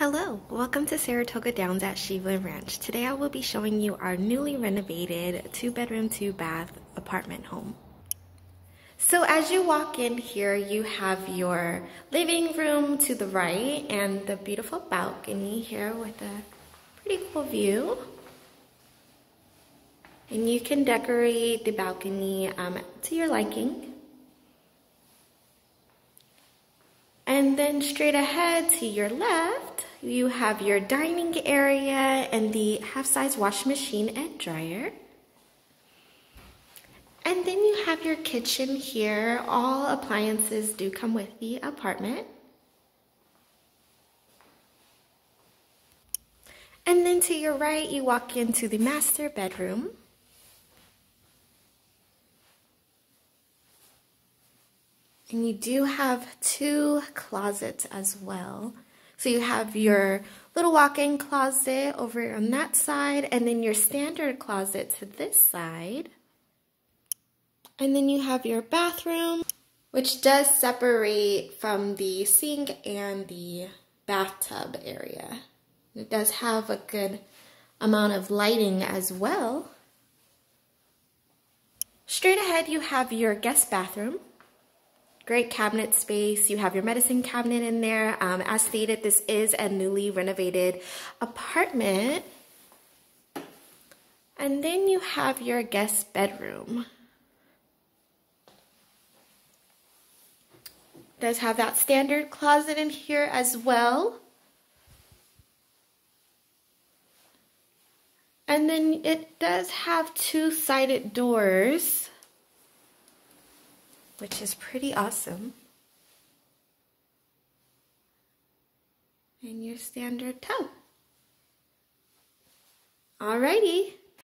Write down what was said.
Hello, welcome to Saratoga Downs at Sheveland Ranch. Today I will be showing you our newly renovated two bedroom, two bath apartment home. So as you walk in here, you have your living room to the right and the beautiful balcony here with a pretty cool view. And you can decorate the balcony um, to your liking. And then straight ahead to your left, you have your dining area and the half-size wash machine and dryer. And then you have your kitchen here. All appliances do come with the apartment. And then to your right, you walk into the master bedroom. And you do have two closets as well. So you have your little walk-in closet over on that side and then your standard closet to this side. And then you have your bathroom, which does separate from the sink and the bathtub area. It does have a good amount of lighting as well. Straight ahead, you have your guest bathroom. Great cabinet space. You have your medicine cabinet in there. Um, as stated, this is a newly renovated apartment. And then you have your guest bedroom. does have that standard closet in here as well. And then it does have two-sided doors which is pretty awesome. And your standard tub. Alrighty.